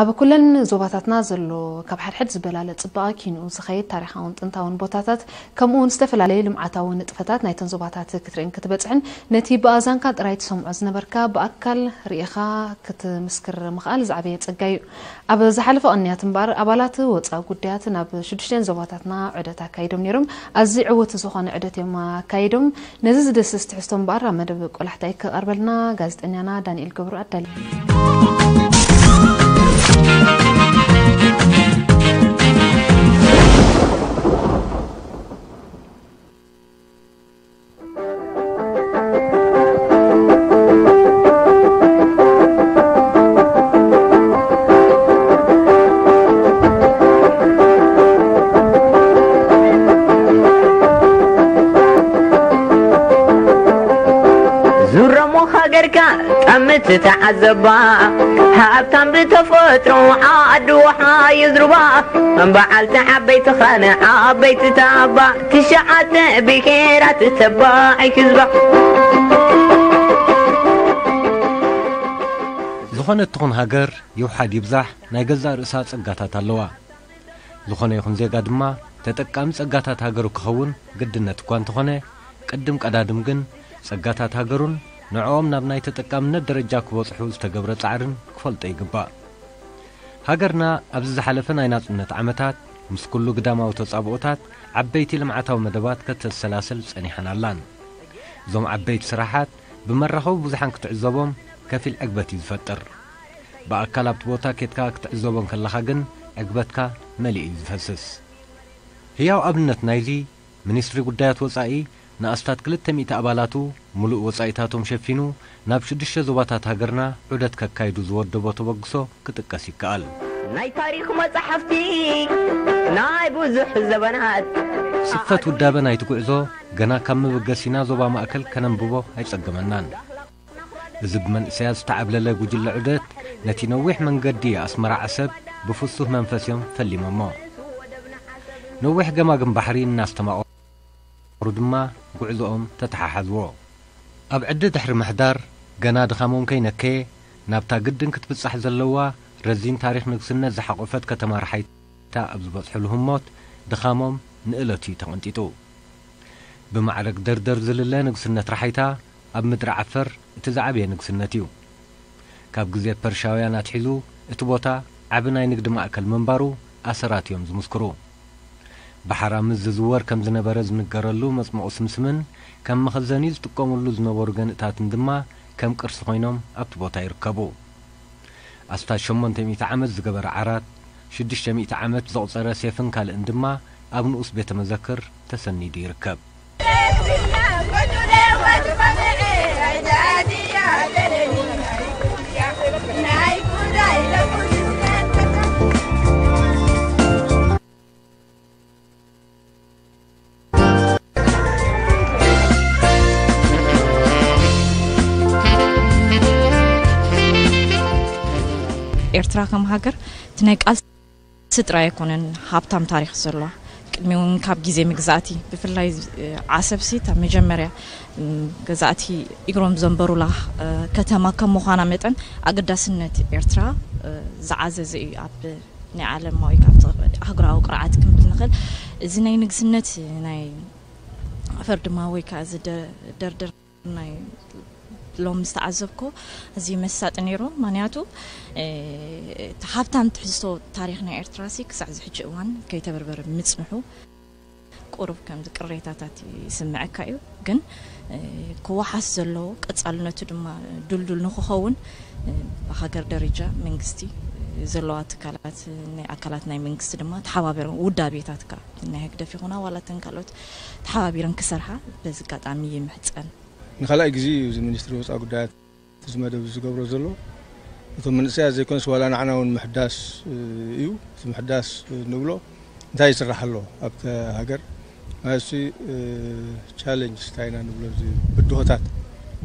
ኣብ ኩለን ዞባታትና ዘሎ ካብ ሓድሕድ ዝበላለ ፅባቐ ኪኑ ዝኸይድ ታሪካውን ጥንታውን ቦታታት ከምኡ ውን ዝተፈላለዩ ልምዓታዊ ንጥፈታት ናይተን ዞባታት ክትርእን ክትበፅሕን ነቲ ብኣዛንካ ጥራይ ትሰምዖ ዝነበርካ ብኣካል ርኢኻ ክትምስክር ምኽኣል ዝዓበየ ፀጋ እዩ ኣብ ዝሓለፈ ቅንያት እምበር ኣባላት ወፃኢ ጉዳያት ናብ ሽዱሽተን ዞባታትና ዑደት ኣካይዶም ነይሮም ኣዝዩ ዕወት ዝኾነ ዑደት እዮም ኣካይዶም ነዚ ዝደስስ ትሕዝቶ እምበር ኣብ መደብ ቆላሕታይ ክቐርበልና ጋዜጠኛና ዳንኤል ገብሩ ኣዳልዩ ትተዓዘባ ሃብታም ብተፈጥሮ ዓድወሓ ይዝርባ በዓልቲ ዓበይቲ ኸነ ዓበይቲ ታባ ትሸዓተ ብኬራት ተባዒ ክዝባ ዝኾነ እትኹን ሃገር የውሓድ ይብዛሕ ናይ ገዛእ ርእሳ ጸጋታት ኣለዋ። ዝኾነ ይኹን ዜጋ ድማ ተጠቃሚ ጸጋታት ሃገሩ ክኸውን ግድነት እኳ እንተኾነ ቅድም ቀዳድም ግን ጸጋታት ሃገሩን ንዕኦም ናብ ናይ ተጠቃምነት ደረጃ ክበጽሑ ዝተገብረ ጻዕርን ክፈልጦ ይግባእ ሃገርና ኣብዚ ዝሓለፈ ናይ ናጽነት ዓመታት ምስ ኩሉ ግዳማዊ ተጻብኦታት ዓበይቲ ልምዓታዊ መደባት ከተሰላስል ጸኒሐን ኣላን እዞም ዓበይቲ ስራሓት ብመራኸቡ ብዙሓን ክትዕዘቦም ከፊል ዕግበት እዩ ዝፈጥር ብኣካል ኣብቲ ቦታ ኬትካ ክትዕዘቦም ከለኻ ግን ዕግበትካ መሊእ እዩ ዝፈስስ ህያው ኣብነት ናይዚ ሚኒስትሪ ጉዳያት ወጻኢ ንኣስታት 200 ኣባላቱ ሙሉእ ወጻኢታቶም ሸፊኑ ናብ ሽዱሽተ ዞባታት ሃገርና ዑደት ከካይዱ ዝወደቦ ተበግሶ ክጥቀስ ይከኣል ናይ ታሪክ መጻሕፍቲ ናይ ብዙሕ ዘበናት ስፈት ውዳበ ናይቲ ጉዕዞ ገና ካብ መበገሲና ዞባ ማእከል ከነንብቦ ኣይጸገመናን እዚ ብመንእሰያት ዝተዓብለለ ጉጅለ ዑደት ነቲ ነዊሕ መንገዲ ኣስመራ ዓሰብ ብፍሱህ መንፈስ እዮም ፈሊሞሞ ነዊሕ ገማግም ባሕሪ እናስተማቐሩ ድማ ጉዕዞኦም ተተሓሓዝዎ ኣብ ዕዲ ድሕሪ ምሕዳር ገና ድኻሞም ከይነከየ ናብታ ግድን ክትብጻሕ ዘለዋ ረዚን ታሪክ ንግስነት ዝሓቖፈት ከተማ ረሓይታ ኣብ ዝበጽሕሉ ህሞት ድኻሞም ንእለቱ እዩ ተቐንጢጡ ብማዕረግ ደርደር ዝልለ ንግስነት ረሓይታ ኣብ ምድሪ ዓፈር እቲ ዝዓበየ ንግስነት እዩ ካብ ግዜ ፐርሻውያን ኣትሒዙ እቲ ቦታ ዓብ ናይ ንግዲ ማእከል ምንባሩ ኣሰራት እዮም ዝምስክሩ ባሓራ ምስ ዝዝወር ከም ዝነበረ ዝንገረሉ መጽምቑ ስምስምን ከም መኸዘኒ ዝጥቀሙሉ ዝነበሩ ገንእታትን ድማ ከም ቅርሲ ኮይኖም ኣብቲ ቦታ ይርከቡ። ኣስታት 800 ዓመት ዝገበረ ዓራት 600 ዓመት ዘቑፀረ ሴፍን ካልእን ድማ ኣብ ንኡስ ቤተ መዘክር ተሰኒዱ ይርከብ ኤርትራ ከም ሃገር እቲ ናይ ቃልሲ ጥራይ ኣይኮነን ሃብታም ታሪክ ዘለዋ ቅድሚ እውን ካብ ግዜ ምግዛእቲ ብፍላይ ዓሰብሲ ኣብ መጀመርያ ገዛእቲ እግሮም ዘንበሩላ ከተማ ከም ምዃና መጠን ኣገዳስነት ኤርትራ ዝዓዘዘ እዩ ኣብ ናይ ዓለማዊ ካብቲ ሃገራዊ ቅርዓት ክንብል ንኽእል እዚ ናይ ንግስነት ናይ ፈርድማ ወይ ከዓ ዝደርደር ናይ ሎም ዝተዓዘብኮ እዚ መሳጢ ነይሩ ምክንያቱ እቲ ሃብታም ትሕዝቶ ታሪክ ናይ ኤርትራ ሲ ክሳዕ ዝሕጂ እዋን ከይተበርበረ ምፅንሑ ቁሩብ ከምዚ ቅሬታታት ይስምዐካ እዩ ግን ክወሓስ ዘለዎ ቀጻልነቱ ድማ ዱልዱል ንክኸውን ብሃገር ደረጃ መንግስቲ ዘለዋ ትካላት ናይ ኣካላት ናይ መንግስቲ ድማ ተሓባቢሮም ውዳቤታት ካ ናይ ህግደፍ ይኹና ዋላተን ካልኦት ተሓባቢረን ክሰርሓ በዚ ኣጋጣሚ ይምሕፀን ንካልኣይ ግዜ እዚ ሚኒስትሪ ወፃኢ ጉዳያት እዚ መደብ ዝገብሮ ዘሎ እቶም መንእሰያት ዘይኮነስ ዋላ ንዓና እውን ምሕዳስ እዩ እቲ ምሕዳስ ንብሎ እንታይ ይስራሕ ኣሎ ኣብቲ ሃገር እዚ ቻለንጅ እንታይ ኢና ንብሎ እዚ ብድሆታት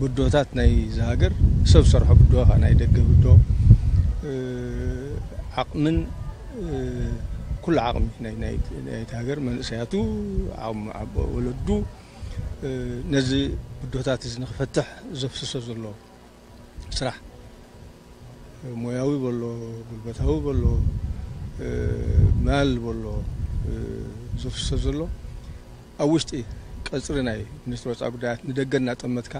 ብድሆታት ናይ ዝሃገር ሰብ ዝሰርሖ ብድሆ ከዓ ናይ ደገ ብድሆ ዓቕምን ኩሉ ዓቕሚ ናይቲ ሃገር መንእሰያቱ ወለዱ ነዚ ብድሆታት እዚ ንክፈትሕ ዘፍስሶ ዘሎ ስራሕ ሞያዊ በሎ ጉልበታዊ በሎ ማል በሎ ዝፍሰ ዘሎ ኣብ ውሽጢ ቀፅሪ ናይ ሚኒስትሪ ወፃኢ ጉዳያት ንደገ እናጠመትካ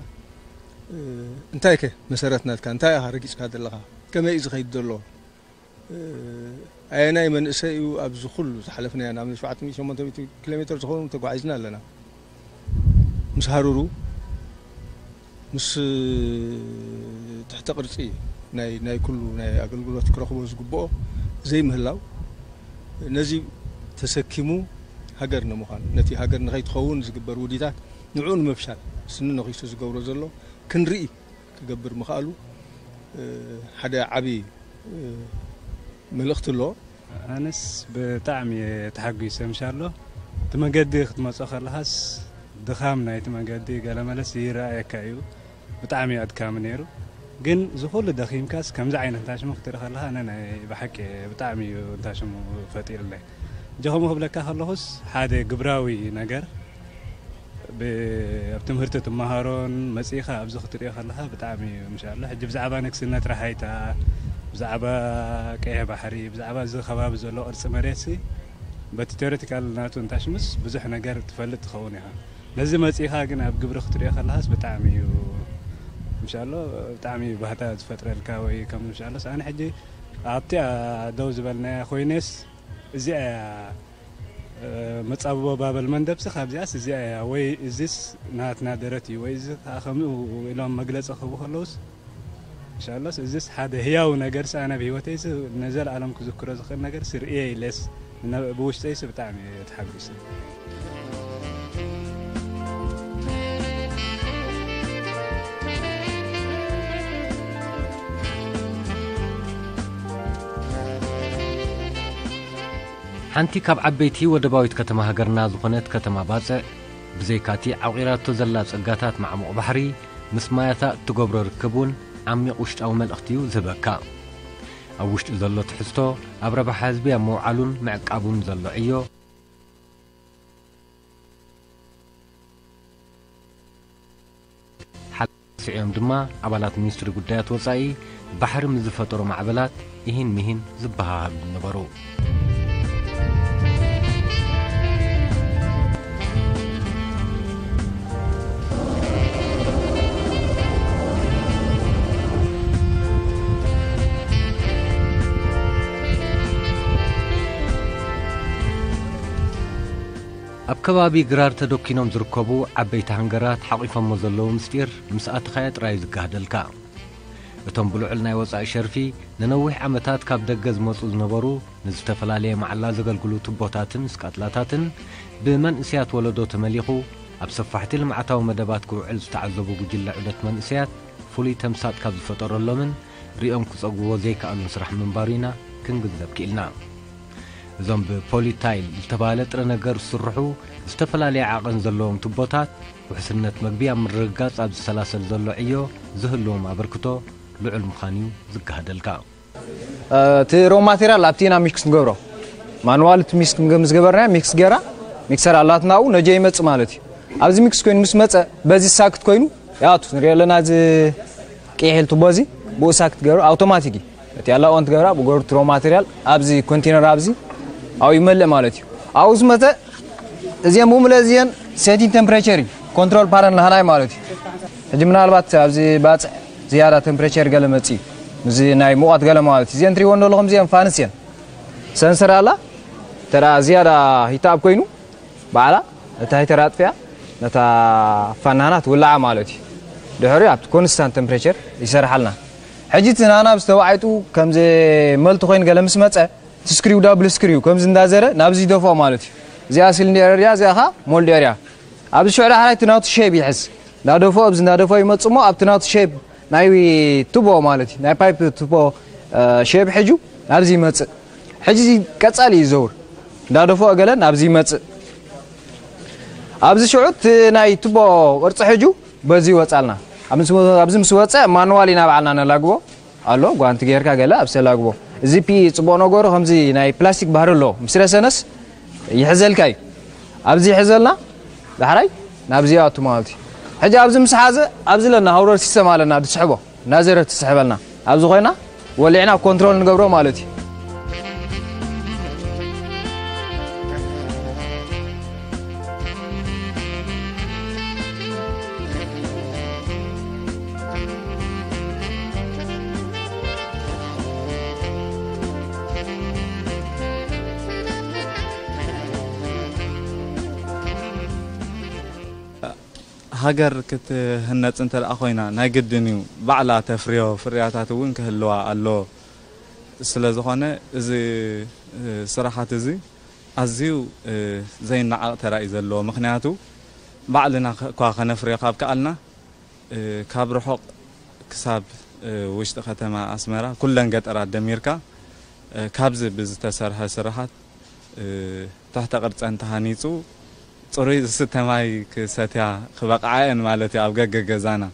እንታይ ከ መሰረት ናትካ እንታይ ኢኻ ረጊፅካ ዘለኻ ከመይ እዩ ዝኸይድ ዘሎ ኣየናይ መንእሰይ እዩ ኣብዚ ኩሉ ዝሓለፍናያ ናብ 7800 ኪሎ ሜትር ዝኾኑ ተጓዒዝና ኣለና ምስ ሃሩሩ ምስ ትሕቲ ቅርፂ ናይ ናይ ኩሉ ናይ ኣገልግሎት ክረኽቦ ዝግብኦ ዘይምህላው ነዚ ተሰኪሙ ሃገር ንምዃኑ ነቲ ሃገር ንኸይትኸውን ዝግበር ውዲታት ንዕኡ ንምፍሻል ስኒ ነኺሱ ዝገብሮ ዘሎ ክንርኢ ክገብር ምኽኣሉ ሓደ ዓብዪ መልእኽቲ ኣለዎ ኣነስ ብጣዕሚ ተሓጒሰ ምሻሎ እቲ መገዲ ክትመፆ ከለኻስ ድኻም ናይቲ መገዲ ገለ መለስ ይረኣየካ እዩ ብጣዕሚ ኣድካሚ ነይሩ ግን ዝኩሉ ደኺምካስ ከምዚ ዓይነት እንታሽሙ ክትርኢ ከለኻ ኣነ ናይ ብሓቂ ብጣዕሚ እዩ እንታሽሙ ፈጢሩለይ ጀኸሙ ክብለካ ከለኹስ ሓደ ግብራዊ ነገር ኣብ ትምህርቲ ትመሃሮን መፂኻ ኣብዚ ክትሪኦ ከለኻ ብጣዕሚ እዩ ምሻሎ ሕጂ ብዛዕባ ንግስነት ረሃይታ ብዛዕባ ቀይሕ ባሕሪ ብዛዕባ እዚ ከባቢ ዘሎ ቅርፂ መሬት ሲ በቲ ቴዎሬቲካል ናቱ እንታሽሙስ ብዙሕ ነገር ትፈልጥ ትኸውን ኢኻ ነዚ መፂኻ ግን ኣብ ግብሪ ክትሪኦ ከለኻስ ብጣዕሚ እዩ ምሻሎ ብጣዕሚ ባህታ ዝፈጥረልካ ወይ ከም ምሻሎስ ኣነ ሕጂ ኣብቲ ደው ዝበልናያ ኮይነስ እዚኣ መፃብቦ ባበል መንደብሲ ካብዚኣስ እዚኣ እያ ወይ እዚስ ናትና ደረት እዩ ወይ እዚ ከዓ ከምኡ ኢሎም መግለፂ ክህቡ ከለውስ ኢንሻላስ እዚስ ሓደ ህያው ነገር ሲ ኣነ ብሂወተይስ ነዘለኣለም ክዝክሮ ዝኽእል ነገር ሲ ርእየ ኢለስ ብውሽጠይስ ብጣዕሚ ተሓጒሱ ሓንቲ ካብ ዓበይቲ ወደባዊት ከተማ ሃገርና ዝኾነት ከተማ ባፅዕ ብዘይካቲ ዓቂራቶ ዘላ ጸጋታት ማዕሙቕ ባሕሪ ምስ ማያታ እትገብሮ ርክብ እውን ዓሚቕ ውሽጣዊ መልእኽቲ እዩ ዝህበካ ኣብ ውሽጢ ዘሎ ትሕዝቶ ኣብ ረባሓ ህዝቢ ኣብ ምውዓሉን ምዕቃቡን ዘሎ ዕዮ ሓሲዕዮም ድማ ኣባላት ሚኒስትሪ ጉዳያት ወፃኢ ባሕሪ ምስ ዝፈጠሩ ማዕበላት ይህን ምሂን ዝበሃሃሉ ነበሩ ኣብ ከባቢ ግራር ተደኪኖም ዝርከቡ ዓበይቲ ሃንገራት ሓቂፎሞ ዘለዉ ምስጢር ምስ ኣትኻየ ጥራይ ዝጋህደልካ እቶም ብልዑል ናይ ወፃኢ ሸርፊ ንነዊሕ ዓመታት ካብ ደገ ዝመፁ ዝነበሩ ንዝተፈላለየ መዓላ ዘገልግሉ ቱቦታትን ስቃጥላታትን ብመንእስያት ወለዶ ተመሊኹ ኣብ ሰፋሕቲ ልምዓታዊ መደባት ክውዕል ዝተዓዘቡ ጉጅለ ዑደት መንእስያት ፍሉይ ተምሳጥ ካብ ዝፈጠረሎምን ሪኦም ክጸግብዎ ዘይከኣሉን ስራሕ ምንባሩ ኢና ክንግንዘብ ክኢልና እዞም ብፖሊታይል ዝተባሃለ ጥረ ነገር ዝስርሑ ዝተፈላለየ ዓቐን ዘለዎም ቱቦታት ውሕስነት መግቢ ኣብ ምርግጋጽ ኣብ ዝሰላሰል ዘሎ ዕዮ ዝህልዎም ኣበርክቶ ልዑል ምዃን እዩ ዝጋህደልካ። እቲ ሮ ማቴሪያል ኣብቲ ኢና ሚክስ ንገብሮ ማንዋል እቲ ሚክስ ምስ ገበርና ሚክስ ገይራ ሚክሰር ኣላትና ኡ ነጀ ይመፅእ ማለት እዩ። ኣብዚ ሚክስ ኮይኑ ምስ መፀ በዚ ሳክት ኮይኑ ያቱ ንሪኦ ኣለና እዚ ቀይሕል ቱቦ እዚ ብኡ ሳክት ገይሩ ኣውቶማቲክ እዩ። እቲ ኣላኦን ትገብራ ብገሩ ሮ ማቴሪያል ኣብዚ ኮንቴነር ኣብዚ ኣብኡ ይመልእ ማለት እዩ ኣብኡ ዝመፀ እዚአን ብምለ እዚአን ሴቲንግ ቴምፕሬቸር ኮንትሮል ፓነል ናህናይ ማለት እዩ ሕጂ ምናልባት ኣብዚ ባፅዕ ዝያዳ ቴምፕሬቸር ገለ መፂ እዩ እዚ ናይ ሙቐት ገለ ማለት እዩ እዚአን ትሪእዎ ኣለኹም እዚአን ፋንስ እየን ሰንሰር ኣላ ተዳ ዝያዳ ሂታብ ኮይኑ በዓላ ነታ ሂተር ኣጥፍያ ነታ ፋናና ትውላዓ ማለት እዩ። ድሕሪ ኣብቲ ኮንስታንት ቴምፕሬቸር ይሰርሓልና ሕጂ እቲ ናና ብዝተባዓይጡ ከምዚ መልቲ ኮይኑ ገለ ምስ መፀ ስክሪው ዳብል ስክሪው ከምዚ እንዳዘረ ናብዚ ይደፍኦ ማለት እዩ እዚኣ ሲሊንደር እያ እዚኣ ኸ ሞልደር እያ ኣብዚ ሽዑ ዳሕራይ እቲ ናቱ ሼፕ ይሕዝ እንዳደፍኦ ኣብዚ እንዳደፍኦ ይመፅ እሞ ኣብቲ ናቱ ሼፕ ናይ ቱቦ ማለት እዩ ናይ ፓይፕ ቱቦ ሼፕ ሕጁ ናብዚ ይመፅእ ሕጂ ቀፃሊ እዩ ዘውር እንዳደፍኦ ገለ ናብዚ ይመፅእ ኣብዚ ሽዑ እቲ ናይ ቱቦ ቅርፂ ሕጁ በዚ ይወፃልና ኣብዚ ምስ ወፀ ማንዋል ኢና ባዓልና ነላግቦ ኣሎ ጓንቲ ጌርካ ገለ ኣብ ሰላግቦ زبي يصبون همزي ناي بلاستيك بحر له سنس يحزل كاي أبزي حزلنا دحري نابزي أتومالتي حجة أبزي مسحازة أبزي لنا هورر سيستم على نادسحبه نازرة تسحب لنا أبزي خوينا ولعنا كنترول نقبره مالتي ሃገር ክትህነፅ እንተደኣ ኮይና ናይ ግድን እዩ ባዕላ ተፍርዮ ፍርያታት እውን ክህልዋ ኣለዎ ስለ ዝኾነ እዚ ስራሓት እዚ ኣዝዩ ዘይነዓቕ ተራእዩ ዘለዎ ምክንያቱ ባዕልና እኳ ከነፍርዮ ካብ ከኣልና ካብ ርሑቕ ክሳብ ውሽጢ ከተማ ኣስመራ ኩለን ገጠራት ደሚርካ ካብዚ ብዝተሰርሐ ስራሓት ትሕተ ቅርፀን ተሃኒፁ ፅሩይ ዝስተ ማይ ክሰትያ ክበቕዓየን ማለት እዩ ኣብ ገገ ገዛና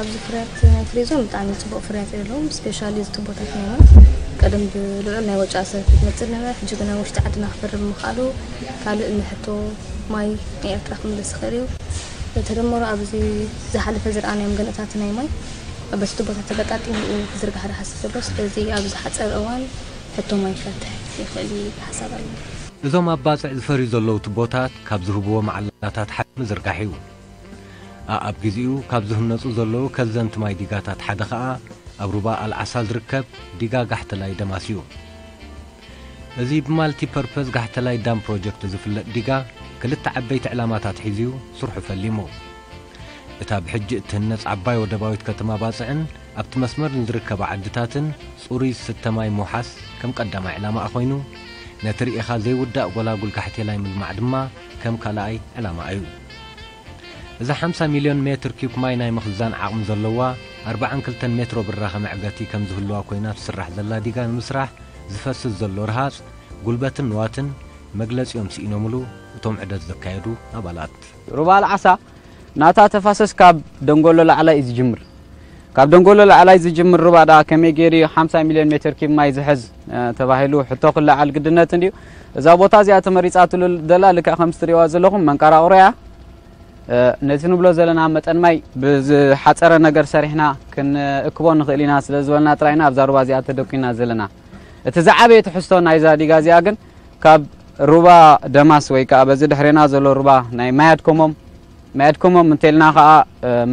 ኣብዚ ፍርያት ናይ ፍሪዞም ብጣዕሚ ፅቡቅ ፍርያት የለዎም ስፔሻሊ እዚ ቱቦታት ናይ ማይ ቀደም ብልዑል ናይ ወጪ ኣሰብ ክትመፅእ ነበረ ሕጂ ግን ኣብ ውሽጢ ዓድና ክፈርብ ምኽኣሉ ካልእ ንሕቶ ማይ ናይ ኤርትራ ክምለስ ይኽእል እዩ ተደመሮ ኣብዚ ዝሓለፈ ዝረኣናዮም ገንእታት ናይ ማይ በቲ ቱቦታት ተገጣጢሙ ክዝርጋሕ ዝሓስብ ዘሎ ስለዚ ኣብ ዝሓፀረ እዋን ሕቶ ማይ ክፈትሕ ይኽእል እዩ ሓሳብ ኣለና እዞም ኣብ ባፅዕ ዝፈርዩ ዘለዉ ቱቦታት ካብ ዝህብዎ መዓላታት ሓደ ምዝርጋሕ እዩ ኣብ ግዜኡ ካብ ዝህነፁ ዘለዉ ከዘንቲ ማይ ዲጋታት ሓደ ኸዓ ኣብ ሩባ ኣልዓሳ ዝርከብ ዲጋ ጋሕተላይ ደማስ እዩ እዚ ብማልቲ ፐርፐዝ ጋሕተላይ ዳም ፕሮጀክት ዝፍለጥ ዲጋ ክልተ ዓበይቲ ዕላማታት ሒዙ ስርሑ ፈሊሙ እታ ብሕጂ እትህነፅ ዓባይ ወደባዊት ከተማ ባፅዕን ኣብቲ መስመር ንዝርከባ ዓድታትን ጽሩይ ዝስተ ማይ ምውሓስ ከም ቀዳማይ ዕላማ ኮይኑ ነቲ ርኢኻ ዘይውዳእ ጐላጉል ካሕቴላይ ምልማዕ ድማ ከም ካልኣይ ዕላማ እዩ እዛ 50 ሚልዮን ሜትር ኪዩብ ማይ ናይ ምኽዛን ዓቕሚ ዘለዋ 42 ሜትሮ ብራኸ መዕገቲ ከም ዝህልዋ ኮይና ትስራሕ ዘላ ዲጋ ንምስራሕ ዝፈስስ ዘሎ ረሃፅ ጉልበትን ንዋትን መግለፂኦም ስኢኖምሉ እቶም ዕደት ዘካየዱ ኣባላት ሩባ ኣልዓሳ ናታ ተፋሰስ ካብ ደንጎሎ ላዕላይ እዩ ዝጅምር ካብ ደንጎሎ ላዕላይ ዝጅምር ሩባ ዳ ከመይ ገይሩ 50 ሚልዮን ሜትር ኪብ ማይ ዝሕዝ ተባሂሉ ሕቶ ክለዓል ግድነት እንድዩ እዛ ቦታ እዚኣ ተመሪፃትሉ ዘላ ልክዕ ከም ትሪእዋ ዘለኹም መንቀራቑሮ እያ ነቲ ንብሎ ዘለና መጠን ማይ ብዝሓፀረ ነገር ሰሪሕና ክንእክቦ ንኽእል ኢና ስለ ዝበልና ጥራይና ኣብዛ ሩባ እዚኣ ተደቂና ዘለና እቲ ዝዓበየ ትሕዝቶ ናይዛ ዲጋ እዚኣ ግን ካብ ሩባ ደማስ ወይ ከዓ በዚ ድሕሪና ዘሎ ሩባ ናይ ማያድኮሞም ማያድኮሞም እንተልና ከዓ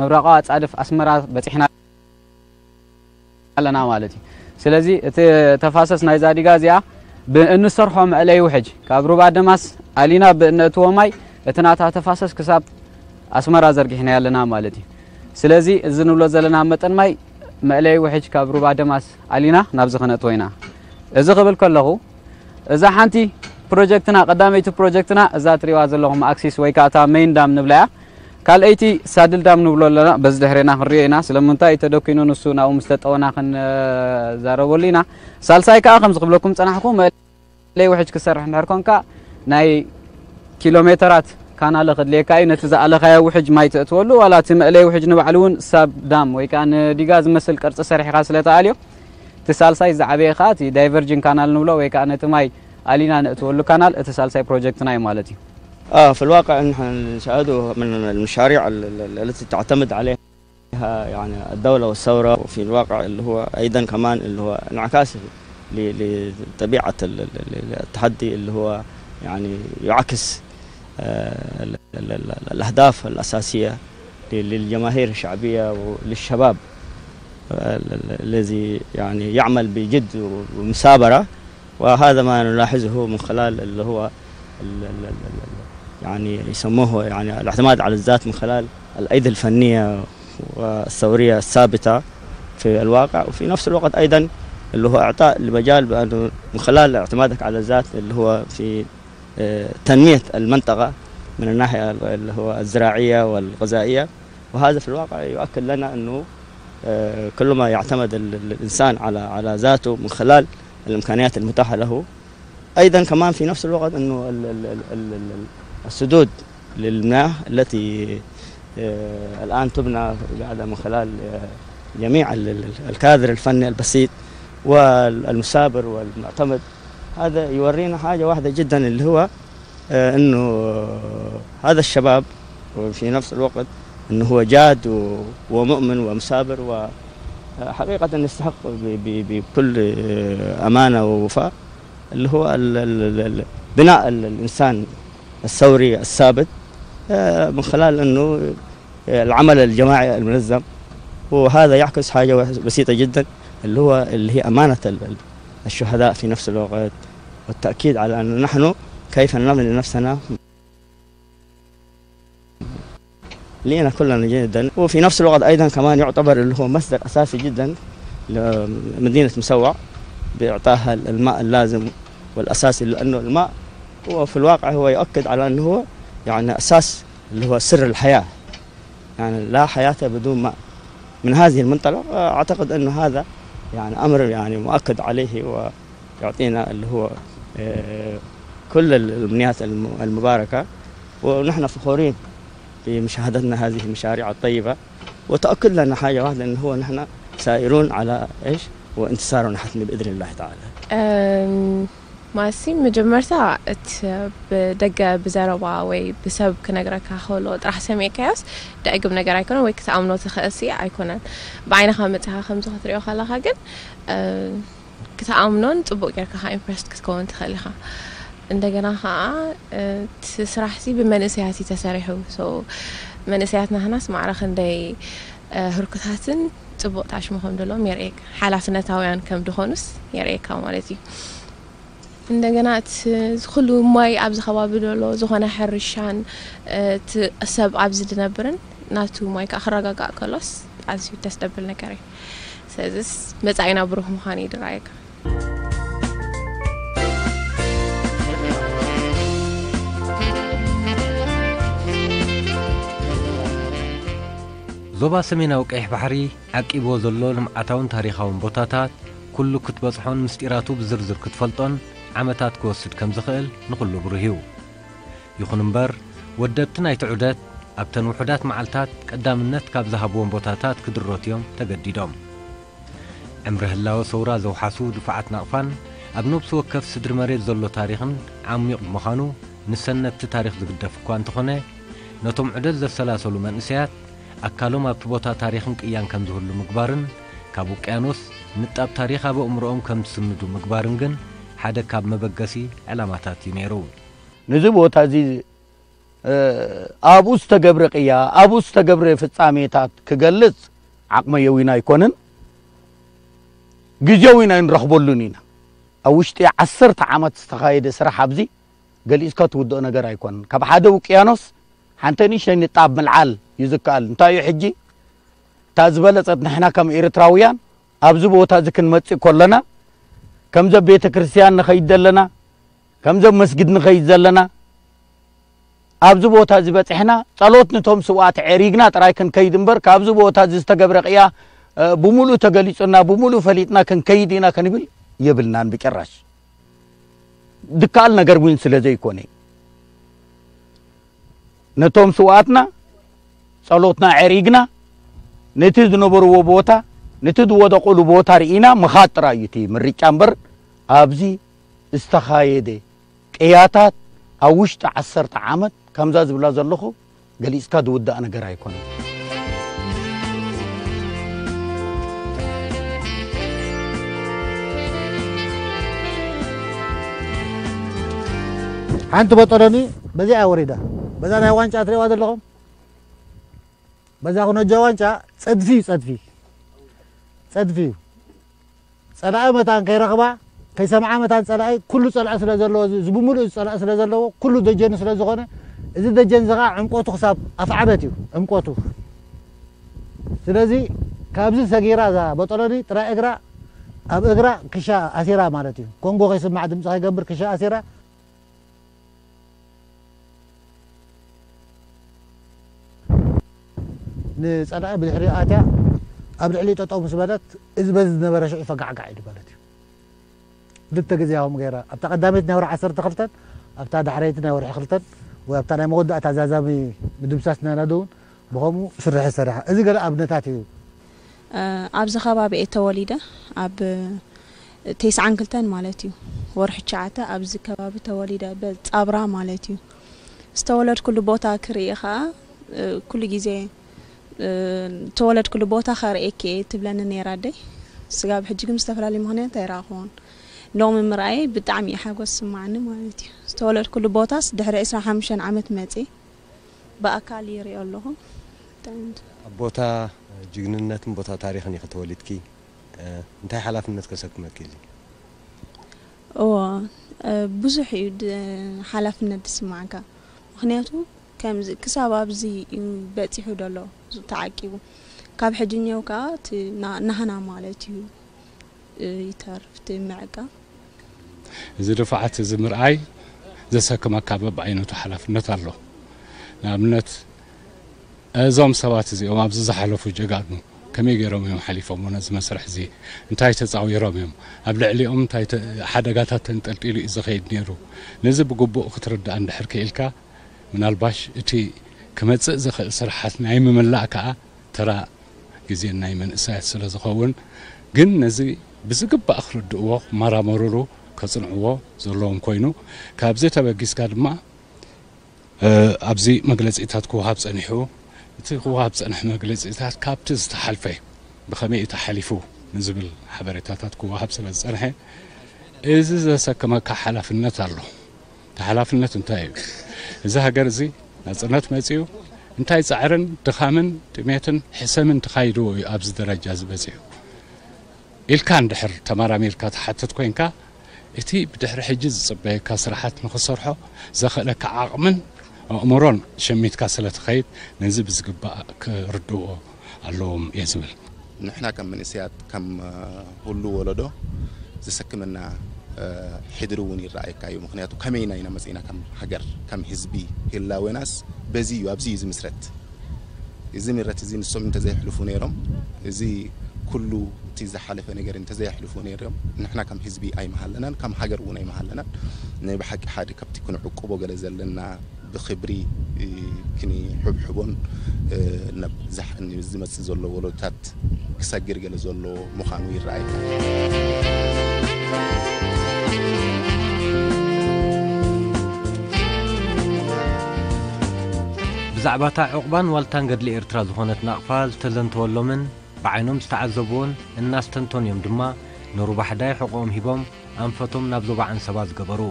ምብራቃዊ ኣፃድፍ ኣስመራ በፂሕና ኣለና ማለት እዩ ስለዚ እቲ ተፋሰስ ናይዛ ዲጋ እዚኣ ብእንሰርሖ መዕለይ ውሕጅ ካብ ሩባ ደማስ ኣሊና ብእነእትዎ ማይ እቲ ናታ ተፋሰስ ክሳብ ኣስመራ ዘርጊሕና ኣለና ማለት እዩ ስለዚ እዚ ንብሎ ዘለና መጠን ማይ መዕለይ ውሕጅ ካብ ሩባ ደማስ ኣሊና ናብዚ ክነእትዎ ኢና እዚ ክብል ከለኹ እዛ ሓንቲ ፕሮጀክትና ቀዳመይቲ ፕሮጀክትና እዛ ትሪእዋ ዘለኹም ኣክሲስ ወይ ከዓ እታ ሜይን ዳም ንብላ እያ قال أيتي سادل دام نقول لنا بس دهرينا خرينا سلام من تاي تدو كينو نسونا ومستت أو ناخن زارو لنا سال سايكا خمس قبلكم تنا حكومة لي وحد كسر رح نركون كا ناي كيلومترات كان على خد لي كاي نتزا على خيا وحد ما يتولو ولا تم لي وحد نبعلون ساب دام ويكان ديجاز مثل كرت سر حق سلة عليو تسال ساي زعبي خاتي دايفرجن كان على نقوله ويكان تماي علينا نتولو كان على تسال ساي بروجكت ناي آه في الواقع نحن نشاهده من المشاريع التي تعتمد عليها يعني الدولة والثورة وفي الواقع اللي هو أيضا كمان اللي هو انعكاس لطبيعة التحدي اللي هو يعني يعكس الأهداف الأساسية للجماهير الشعبية وللشباب الذي يعني يعمل بجد ومثابرة وهذا ما نلاحظه من خلال اللي هو يعني يسموه يعني الاعتماد على الذات من خلال الأيدي الفنية والثورية الثابتة في الواقع وفي نفس الوقت أيضا اللي هو إعطاء المجال بأنه من خلال اعتمادك على الذات اللي هو في تنمية المنطقة من الناحية اللي هو الزراعية والغذائية. وهذا في الواقع يؤكد لنا أنه كل ما يعتمد الإنسان على على ذاته من خلال الإمكانيات المتاحة له. أيضا كمان في نفس الوقت أنه السدود للمياه التي الآن تبنى قاعدة من خلال جميع الكادر الفني البسيط والمثابر والمعتمد. هذا يورينا حاجة واحدة جدا اللي هو إنه هذا الشباب وفي نفس الوقت إنه هو جاد ومؤمن ومثابر حقيقة يستحق بكل آه، أمانة ووفاء اللي هو بناء ال- الإنسان الثوري الثابت آه، من خلال أنه آه، العمل الجماعي المنظم. وهذا يعكس حاجة بسيطة جدا اللي هو اللي هي ال- الشهداء في نفس الوقت. والتأكيد على أن نحن كيف نبني لنفسنا. لينا كلنا جدا وفي نفس الوقت أيضا كمان يعتبر اللي هو مصدر أساسي جدا لمدينة مسوع بإعطائها الماء اللازم والأساسي لأنه الماء هو في الواقع هو يؤكد على أنه هو يعني أساس اللي هو سر الحياة. يعني لا حياة بدون ماء. من هذه المنطلق أعتقد أنه هذا يعني أمر يعني مؤكد عليه ويعطينا اللي هو آه، كل الأمنيات الم- المباركة. ونحن فخورين بمشاهدتنا هذه المشاريع الطيبة. وتأكد لنا حاجة واحدة أنه هو نحن سائرون على إيش؟ وانتصارنا حتمي بإذن الله تعالى. ማሲ መጀመርታ እቲ ብደገ ብዘረባ ወይ ብሰብ ክነግረካ ከሎ ጥራሕ ሰሚዕካዮስ ደእግብ ነገር ኣይኮነን ወይ ክትኣምኖ ትኽእሲ ኣይኮነን ብዓይንኻ መፅኻ ከምዚ ክትሪኦ ከለካ ግን እ፣ ክትኣምኖን ፅቡቅ ጌርካ ኢምፕረስድ ክትከውን ትኽእል ኢኻ እንደገና ከዓ እ፣ እቲ ስራሕቲ ብመንእሰያት እዩ ተሰሪሑ ሶ መንእሰያት ናህናስ ማዕረ ክንደይ እ፣ ህርኩታትን ፅቡቅ ታሽሙ ከም ዘለዎም የርእየካ ሓላፍነታውያን ከም ድኾኑስ የርእየካ ማለት እዩ እንደገና እቲ ኩሉ ማይ ኣብዚ ከባቢ ዘሎ ዝኾነ ሕርሻን እቲ ሰብ ኣብዚ ዝነብርን ናቱ ማይ ከዓ ክረጋጋእ ከሎስ? ኣዝዩ ደስ ደብል ነገር እዩ። ስለዚስ መፃኢና ብሩህ ምዃኑ እዩ ዞባ ሰሜናዊ ቀይሕ ባሕሪ ዓቂቦ ዘሎ ልምዓታውን ታሪኻውን ቦታታት ኩሉ ክትበጽሖን ምስጢራቱ ብዝርዝር ክትፈልጦን ዓመታት ክወስድ ከም ዝኽእል ንኹሉ ብሩህ እዩ ይኹን እምበር ወደብቲ ናይቲ ዑደት ኣብተን ውሑዳት መዓልታት ቀዳምነት ካብ ዝሃብዎም ቦታታት ክድሮት እዮም ተገዲዶም ዕምሪ ህላወ ሰውራ ዘውሓሱ ድፉዓት ናቕፋን ኣብ ነብሲ ወከፍ ስድሪ መሬት ዘሎ ታሪኽን ዓሚቕ ብምዃኑ ንሰነድቲ ታሪኽ ዝግደፍ እኳ እንተኾነ ነቶም ዑደት ዘሰላሰሉ መንእሰያት ኣካሎም ኣብቲ ቦታ ታሪኽን ቅያን ከም ዝህሉ ምግባርን ካብ ውቅያኖስ ንጣብ ታሪኽ ኣብ ኣእምሮኦም ከም ዝስንዱ ምግባርን ግን ሓደ ካብ መበገሲ ዕላማታት እዩ ነይሩ ነዚ ቦታ እዚ እ፣ ኣብኡ ዝተገብረ ቅያ ኣብኡ ዝተገብረ ፍጻሜታት ክገልጽ ዓቕመ የዊና ኣይኮነን ግዜው ኢና ንረኽበሉን ኢና ኣብ ውሽጢ ዓሰርተ ዓመት ዝተኻየደ ስራሕ ኣብዚ ገሊፅካ ትውድኦ ነገር ኣይኮነን ካብ ሓደ ውቅያኖስ ሓንቲ ንእሽተይ ንጣብ ምልዓል እዩ ዝከኣል እንታይ እዩ ሕጂ እታ ዝበለፀት ንሕና ከም ኤርትራውያን ኣብዚ ቦታ እዚ ክንመፅእ ከለና ከምዘብ ቤተ ክርስቲያን ንኸይድ ዘለና ከምዘብ መስጊድ ንኸይድ ዘለና ኣብዚ ቦታ እዚ በፂሕና ጸሎት ነቶም ስዋኣት ዕሪግና ጥራይ ክንከይድ እምበር ካብዚ ቦታ እዚ ዝተገብረ ቅያ እ፣ ብሙሉእ ተገሊጹና ብሙሉእ ፈሊጥና ክንከይድ ኢና ክንብል የብልናን ብጭራሽ ድከኣል ነገር እውን ስለ ዘይኮነ እዩ ነቶም ስዋኣትና ጸሎትና ዕሪግና ነቲ ዝነበርዎ ቦታ ነቲ ዝወደቑሉ ቦታ ርኢና ምኻድ ጥራይ እዩ እቲ ምርጫ እምበር ኣብዚ ዝተኻየደ ቅያታት ኣብ ውሽጢ ዓሰርተ ዓመት ከምዛ ዝብላ ዘለኹ ገሊፅካ ዝውዳእ ነገር ኣይኮነን ሓንቲ በጠሎኒ በዚኣ ወሪዳ በዛ ናይ ዋንጫ ትሪእዋ ዘለኹም በዛ ኩነጆ ዋንጫ ፀድፊ እዩ ፀድፊ ፀድፊ እዩ ፀላኢ መታን ከይረኽባ ከይሰምዓ መታን ፀላኢ ኩሉ ፀልዐ ስለ ዘለዎ እዚ ብምሉእ ፀልዐ ስለ ዘለዎ ኩሉ ደጀኑ ስለ ዝኾነ እዚ ደጀን እዚ ከዓ ዕምቆቱ ክሳብ ኣፍ ዓበት እዩ ዕምቆቱ ስለዚ ካብዚ ሰጊራ እዛ በጠሎኒ ጥራይ እግራ ኣብ እግራ ክሻ ኣሲራ ማለት እዩ ኮንጎ ከይስማዕ ድምፂ ከይገብር ክሻ ኣሲራ ንፀላኢ ብድሕሪ ኣትያ ኣብ ልዕሊ ጠጠው ምስ በለት እዚ በዚ ዝነበረ ሽዑ ፈጋዕጋዕ ኢሉ ማለት እዩ ክልተ ግዜ ከም ገይራ ኣብታ ቀዳመይቲ ናይ ወርሒ ዓሰርተ ክልተን ኣብታ ዳሕረይቲ ናይ ወርሒ ክልተን ወይ ኣብታ ናይ መወዳእታ ዛዛሚ ምድምሳስ ናናዶ እውን ብከምኡ ስርሒ ሰሪሓ እዚ ገለ ኣብነታት እዩ ኣብዚ ከባቢ እየ ተወሊደ ኣብ ቴስዓን ክልተን ማለት እዩ ወርሒ ሸዓተ ኣብዚ ከባቢ ተወሊደ በፃብራ ማለት እዩ ዝተወለድኩሉ ቦታ ክርኢ ከዓ ኩሉ ግዜ ተወለድኩሉ ቦታ ከርእየኪ እየ ትብለኒ ነይራ ደይ ስጋብ ሕጂ ግን ዝተፈላለዩ ምክንያት ኣይረኸቦን ሎሚ ምርኣየ ብጣዕሚ እዩ ሓጎስ ስማዓኒ ማለት እዩ ዝተወለድኩሉ ቦታስ ድሕሪ 25 ዓመት መፂ ብኣካል ይሪኦ ኣለኹ ኣብ ቦታ ጅግንነትን ቦታ ታሪክን ኢኸ ተወሊድኪ እንታይ ሓላፍነት ከሰክመኪ እዚ እዎ ብዙሕ እዩ ሓላፍነት ዝስማዓካ ምክንያቱ ከምዚ ክሳብ ኣብዚ እዩ በፂሑ ደሎ ተዓቂቡ ካብ ሕጂ እኒአው ከዓ እቲ ናህና ማለት እዩ ይተርፍ እቲ ምዕቃብ እዚ ድፍዓት እዚ ምርኣይ ዘሰክመካ በብዓይነቱ ሓላፍነት ኣሎ ንኣብነት እዞም ሰባት እዚኦም ኣብዚ ዝሓለፉ ጀጋኑ ከመይ ገይሮም እዮም ሓሊፎም ነዚ መስርሕ እዚ እንታይ ተፃዊሮም እዮም ኣብ ልዕሊኦም እንታይ ሓደጋታት ተንጠልጢሉ እዩ ዝኸይድ ነይሩ ነዚ ብግቡእ ክትርዳእ እንድሕር ክኢልካ ምናልባሽ እቲ ክመፅእ ዝኽእል ስራሓት ናይ ምምላእ ከዓ ተራ ግዜ ናይ መንእሰያት ስለ ዝኸውን ግን ነዚ ብዝግባእ ክርድእዎ መራመሩሉ ከፅንዕዎ ዘለዎም ኮይኑ ካብዚ ተበጊስካ ድማ ኣብዚ መግለፂታት ክወሃብ ፀኒሑ እቲ ክወሃብ ፀንሕ መግለፂታት ካብቲ ዝተሓልፈ ብኸመይ እዩ ተሓሊፉ ንዝብል ሓበሬታታት ክወሃብ ስለ ዝፀንሐ እዚ ዘሰከመካ ሓላፍነት ኣሎ እቲ ሓላፍነት እንታይ እዩ እዚ ሃገር እዚ ናፅነት መፅኡ እንታይ ፃዕርን ድኻምን ጥሜትን ሕሰምን ተኻይድዎ እዩ ኣብዚ ደረጃ ዝበፅሑ ኢልካ እንድሕር ተመራሚርካ ተሓትት ኮንካ እቲ ብድሕሪ ሕጂ ዝፅበየካ ስራሓት ንክሰርሖ ዘኽእለካ ዓቕምን ኣእምሮን ሸሚትካ ስለ ትኸይድ ነዚ ብዝግባእ ክርድእዎ ኣለዎም እየ ዝብል ንሕና ከም መንእስያት ከም ሁሉ ወለዶ ዘሰክመና ሕድሪ እውን ይረኣየካ እዩ ምክንያቱ ከመይና ኢና መፂና ከም ሃገር ከም ህዝቢ ህላዌናስ በዚ እዩ ኣብዚ እዩ ዝምስረት እዚ ምረት እዚ ንሶም እንተዘይሕልፉ ነይሮም እዚ ኩሉ እቲ ዝሓለፈ ነገር እንተዘይሕልፉ ነይሮም ንሕና ከም ህዝቢ ኣይመሃለናን ከም ሃገር እውን ኣይመሃለናን ናይ ብሓቂ ሓደ ካብቲ ክንዕቁቦ ገለ ዘለና ብክብሪ ክንሕብሕቦን ዝመፅእ ዘሎ ወለዶታት ክሰግር ገለ ዘሎ ምዃኑ ይረኣየካ ብዛዕባ እታ ዕቑባን ዋልታን ገድሊ ኤርትራ ዝኾነት ናቕፋ ዝተዘንተወሎምን ብዓይኖም ዝተዓዘብዎን እናስተንተንዮም ድማ ንሩባሕዳይ ሕቖኦም ሂቦም ኣንፈቶም ናብ ዞባ ዓንሰባ ዝገበሩ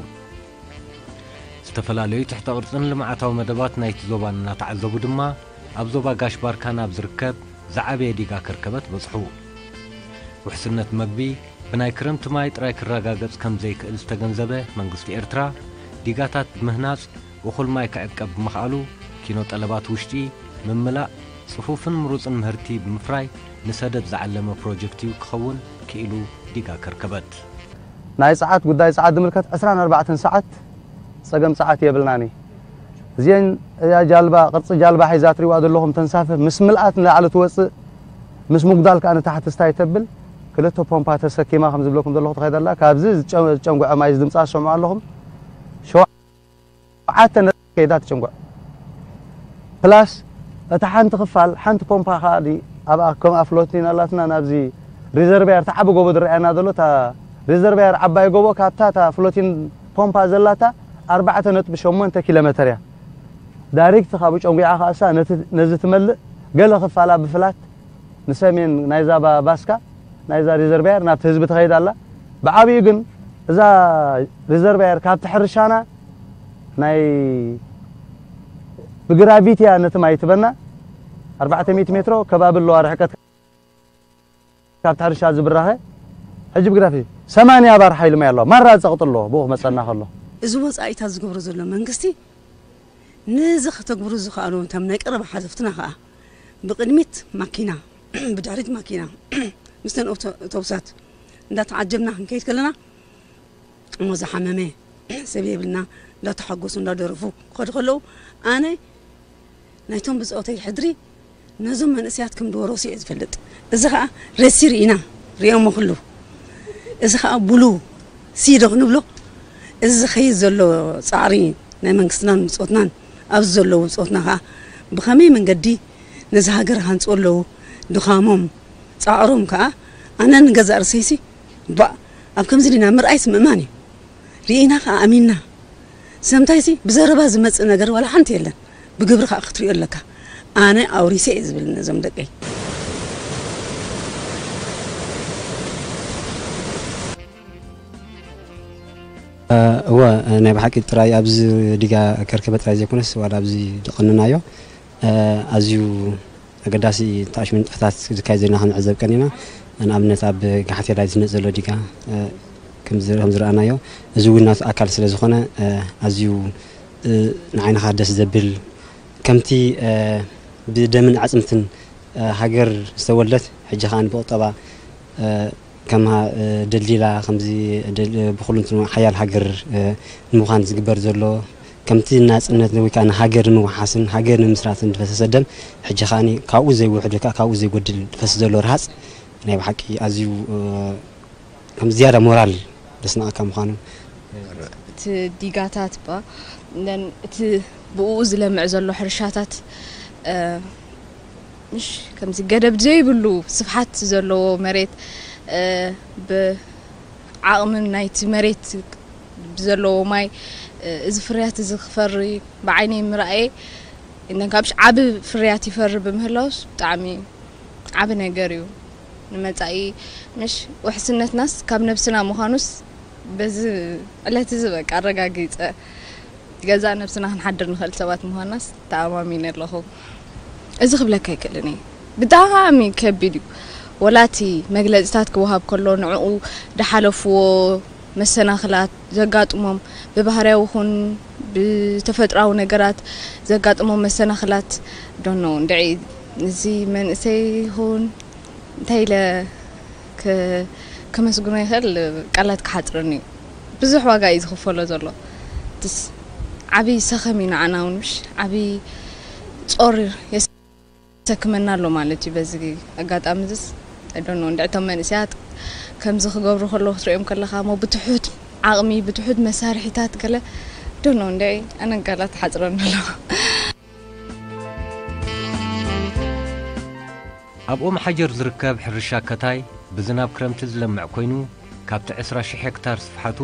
ዝተፈላለዩ ትሕተ ቅርፅን ልምዓታዊ መደባት ናይቲ ዞባ እናተዓዘቡ ድማ ኣብ ዞባ ጋሽ ባርካ ናብ ዝርከብ ዝዓበየ ዲጋ ከርከበት በፅሑ ውሕስነት መግቢ ብናይ ክረምቲ ማይ ጥራይ ክረጋገጽ ከም ዘይክእል ዝተገንዘበ መንግስቲ ኤርትራ ዲጋታት ብምህናፅ እኹል ማይ ክዕቀብ ብምኽኣሉ ኪኖ ጠለባት ውሽጢ ምምላእ ጽፉፍን ምሩፅን ምህርቲ ብምፍራይ ንሰደድ ዝዓለመ ፕሮጀክት እዩ ክኸውን ክኢሉ ዲጋ ከርከበት ናይ ሰዓት ጉዳይ ሰዓት ዝምልከት 24 ሰዓት ፀገም ሰዓት የብልናኒ እዚአን እያ ጃልባ ቅርፂ ጃልባ ሒዛ ትሪእዋ ዘለኹም ተንሳፍፍ ምስ ምልኣት ንላዕሊ ትወፅእ ምስ ምጉዳል ከዓ ንታሕቲ ተብል ክልተ ፖምፓ ተሰኪማ ከም ዝብለኩም ዘለኹ ትኸይድ ኣላ ካብዚ ዝጨንጉዐ ማይ ድምፃ ዝሰምዑ ኣለኹም ሸውዓተ ከይዳ ትጭንጉዕ ፕላስ እታ ሓንቲ ክፋል ሓንቲ ፖምፓ ከዓ ኣብኣ ከም ኣፍሎቲን ኣላትና ናብዚ ሪዘርቫየር ተዓቢ ጎቦ ዝረአየና ዘሎ እታ ሪዘርቫየር ዓባይ ጎቦ ካብታ እታ ፍሎቲን ፖምፓ ዘላታ ኣርባዕተ ነጥቢ ሸሞንተ ኪሎ ሜትር እያ ዳይሬክት ካብኡ ጨንጉዓ ከኣሳ ነዚ ትመልእ ገለ ክፋላ ብፍላት ንሰሜን ናይዛ ባስካ ናይዛ ሪዘርቫየር ናብቲ ህዝቢ ትኸይድ ኣላ ብዓብዩ ግን እዛ ሪዘርቫየር ካብቲ ሕርሻና ናይ بجرافيتي أنا تما يتبنى 400 متر كباب اللوار حكت كابت حرش هذا براها حجب جرافي ثمانية بار حيل ما يلا مرة زقط الله بوه مسنا خلا زوز أيت هذا جبر زلنا منقستي نزخ تجبر زخ أنا تمنا قرب حذفتنا خا بقدمت ماكينة بجاريت ماكينة مستن أوتوبسات دا تعجبنا كيت كلنا مزحممه سبيبلنا لا تحقسوا لا درفوا قد خلو أنا ናይቶም ብፅኦተይ ሕድሪ ነዞም መንእስያት ከም ድወረሱ እየ ዝፈልጥ እዚ ከዓ ረሲ ርኢና ሪኦሞ ክሉ እዚ ከዓ ብሉ ሲዶ ክንብሎ እዚ ዝኸይድ ዘሎ ፃዕሪ ናይ መንግስትናን ብፆትናን ኣብዚ ዘለዉ ብፆትና ከዓ ብኸመይ መንገዲ ነዚ ሃገር ሃንፁ ኣለዉ ድኻሞም ፃዕሮም ከዓ ኣነ ንገዛእ ርሰይሲ ባ ኣብ ከምዚ ዲና ምርኣይስ ምእማን እዩ ርኢና ከዓ ኣሚንና ሰምታይሲ ብዘረባ ዝመፅእ ነገር ዋላ ሓንቲ የለን ብግብሪ ከዓ ክትሪኦ ኣለካ ኣነ ኣውሪሰ እየ ዝብል ነዞም ደቀይ እወ ናይ ብሓቂ ጥራይ ኣብዚ ዲጋ ከርከበ ጥራይ ዘይኮነስ ዋላ ኣብዚ ዝቐንናዮ ኣዝዩ ኣገዳሲ ተኣሽሙ ንጥፈታት ዝካየድ ዘለና ክንዕዘብ ቀኒና ንኣብነት ኣብ ጋሓቴ ላይ ዝነፅ ዘሎ ዲጋ ከም ዝረኣናዮ እዚ እውን ናቱ ኣካል ስለ ዝኾነ ኣዝዩ ንዓይንኻ ደስ ዘብል ከምቲ ብደምን ዓፅምትን ሃገር ዝተወለት ሕጂ ከዓ ብቁጠባ ከምሃ ደሊላ ከምዚ ብኩሉ ሓያል ሃገር ንምዃን ዝግበር ዘሎ ከምቲ ናፅነት ወይ ከዓ ንሃገር ንምውሓስን ሃገር ንምስራትን ዝፈሰሰ ደም ሕጂ ከዓኒ ካብኡ ዘይውሕድ ወይ ከዓ ካብኡ ዘይጎድል ዝፈስስ ዘሎ ረሃፅ ናይ ብሓቂ ኣዝዩ ከም ዝያዳ ሞራል ደስናቐካ ምዃኑ እቲ ዲጋታት ባ እቲ ብኡ ዝለምዕ ዘሎ ሕርሻታት ምሽ ከምዚ ገደብ ዘይብሉ ስፍሓት ዘለዎ መሬት ብዓቕምን ናይቲ መሬት ዘለዎ ማይ እዚ ፍርያት እዚ ክፈሪ ብዓይነይ ምርኣየ ካብሽ ዓብ ፍርያት ይፈሪ ብምህላውስ ብጣዕሚ ዓብ ነገር እዩ ንመፃኢ ምሽ ውሕስነትናስ ካብ ነብስና ምዃኑስ በዚ ዕለት እዚ በቃ ኣረጋጊፀ ገዛ ነብስና ክንሓድር ንኽእል ሰባት ምዃናስ ተኣማሚነ ኣለኹ እዚ ክብለካ ይክእልን እየ ብጣዕሚ ከቢድ እዩ ወላቲ መግለፂታት ክወሃብ ከሎ ንዕኡ ዳሓለፍዎ መሰናኽላት ዘጋጥሞም ብባህርያዊ ይኹን ብተፈጥራዊ ነገራት ዘጋጥሞም መሰናኽላት ዶኖ እንድዒ እዚ መንእሰይ ይኹን እንታይ ኢለ ከመስግኖ ይኽእል ቃላት ክሓፅርኒ እዩ ብዙሕ ዋጋ እዩ ዝኽፈሎ ዘሎ ስ ዓብይ ሰኸም እዩ ንዓና እውን ምሽ ዓብይ ጾር የሰክመና ኣሎ ማለት እዩ በዚ ኣጋጣሚ ዝስ ዶኖ እንድዕቶም መንእስያት ከምዚ ክገብሩ ከለዉ ክትሪኦም ከለካ ሞ ብትሑት ዓቕሚ ብትሑት መሳርሒታት ገለ ዶኖ እንደ ኣነ ቃላት ሓፅረኒ ኣለዎ ኣብ ኦም ሓጀር ዝርከብ ሕርሻ ከታይ ብዝናብ ክረምቲ ዝለምዕ ኮይኑ ካብቲ 20,000 ሄክታር ስፍሓቱ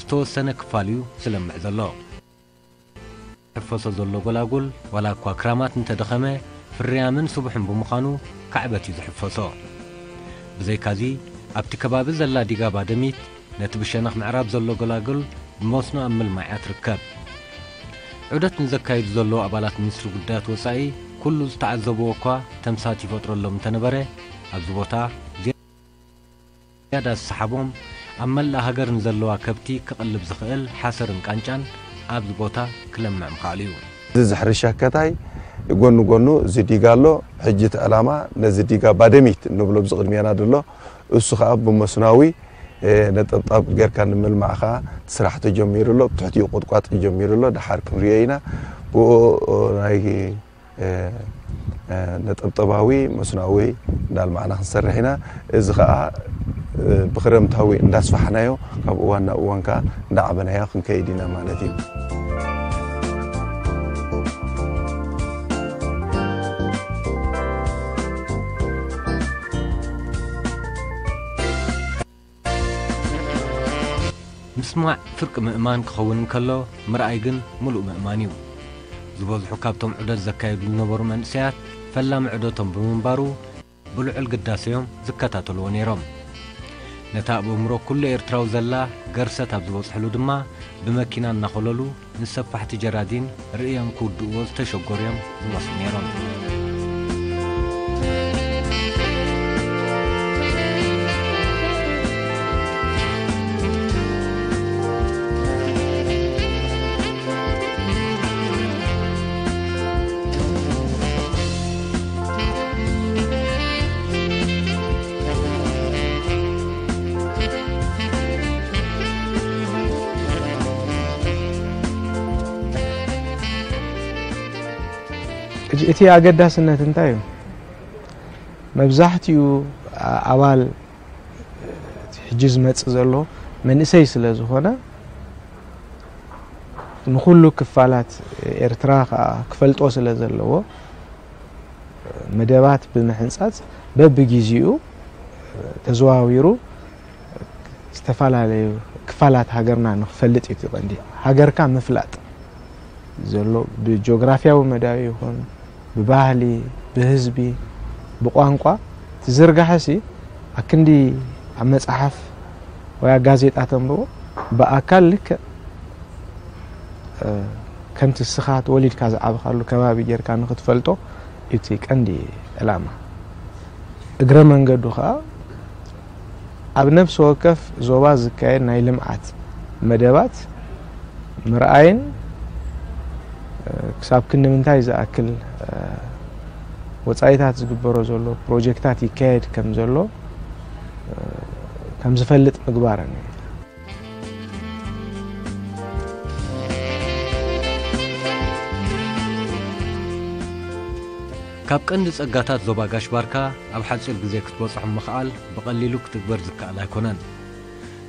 ዝተወሰነ ክፋል እዩ ዝለምዕ ዘሎ ሕፈሶ ዘሎ ጎላጉል ዋላ እኳ ክራማት እንተደኸመ ፍርያምን ስቡሕን ብምዃኑ ካዕበት እዩ ዝሕፈሶ ብዘይካዚ ኣብቲ ከባቢ ዘላ ዲጋ ባደሚት ነቲ ብሸነኽ ምዕራብ ዘሎ ጎላጉል ብመስኖ ኣብ ምልማዕያ ትርከብ ዑደት ንዘካይዱ ዘሎ ኣባላት ሚኒስትሪ ጉዳያት ወፃኢ ኩሉ ዝተዓዘብዎ እኳ ተምሳት ይፈጥረሎም እንተነበረ ኣብዚ ቦታ ዝያዳ ዝሰሓቦም ኣብ መላእ ሃገር ንዘለዋ ከብቲ ክቕልብ ዝኽእል ሓሰርን ቃንጫን ኣብዚ ቦታ ክለምዕ ምኽኣሉ እዩ እዚ ዝሕርሻ ከታይ ጎኑ ጎኑ እዚ ዲጋ ኣሎ ሕጂ እቲ ዕላማ ነዚ ዲጋ ባደሚት እንብሎ ቅድሚያና ደሎ እሱ ከዓ ብመስናዊ ነጠብጣብ ጌርካ ንምልማዕ ከዓ ስራሕ ተጀሚሩ ኣሎ ብትሕቲኡ ቁጥቋጥ ጀሚሩ ኣሎ። ድሓር ክንሪኦ ኢና። ብኡ ናይ ነጠብጠባዊ መስናዊ እንዳልማዕና ክንሰርሕ ኢና። እዚ ከዓ ብክረምታዊ እንዳስፋሕናዮ ካብ እዋን ናብ እዋን ከዓ እንዳዓበናዮ ክንከይድ ኢና ማለት እዩ ምስማዕ ፍርቂ ምእማን ክኸውን እንከሎ ምርኣይ ግን ሙሉእ ምእማን እዩ ዝበዝሑ ካብቶም ዑደት ዘካየዱ ዝነበሩ መንእሰያት ፈላሚ ዑደቶም ብምንባሩ ብልዑል ግዳሰዮም ዝከታተልዎ ነይሮም ነታ ኣብ እምሮ ኩሉ ኤርትራዊ ዘላ ገርሰት ኣብ ዝበፅሕሉ ድማ ብመኪና እናኸለሉ ንሰፋሕቲ ጀራዲን ርእዮም ክውድእዎ ዝተሸገሩ እዮም ዝመስሉ ነይሮም እቲ ኣገዳስነት እንታይ እዩ? መብዛሕትኡ ኣባል ሕጂ ዝመፅእ ዘሎ መንእሰይ ስለ ዝኾነ ንኩሉ ክፋላት ኤርትራ ከዓ ክፈልጦ ስለ ዘለዎ መደባት ብምሕንፃፅ በብግዜኡ ተዘዋዊሩ ዝተፈላለዩ ክፋላት ሃገርና ንክፈልጥ እዩ ትቐንዲ ሃገርካ ምፍላጥ ዘሎ ብጂኦግራፊያዊ መዳዊ ይኹን ብባህሊ ብህዝቢ ብቋንቋ ትዝርጋሐሲ ኣብ ክንዲ ኣብ መፅሓፍ ኣብ ጋዜጣ ተንብቦ ብኣካል ልክዕ ከምቲ ስኻ ተወሊድካ ዝዓብካሉ ከባቢ ጌርካ ንክትፈልጦ እቲ ቀንዲ ዕላማ። እግረ መንገዱ ከዓ ኣብ ነፍሲ ወከፍ ዞባ ዝካየድ ናይ ልምዓት መደባት ምርኣይን ክሳብ ክንዲ ምንታይ ዝኣክል ወፃኢታት ዝግበሮ ዘሎ ፕሮጀክታት ይካየድ ከም ዘሎ ከም ዝፈልጥ ምግባረን እዩ ካብ ቀንዲ ጸጋታት ዞባ ጋሽ ባርካ ኣብ ሓፂር ግዜ ክትበጽሖ ምኽኣል ብቐሊሉ ክትግበር ዝከኣል ኣይኮነን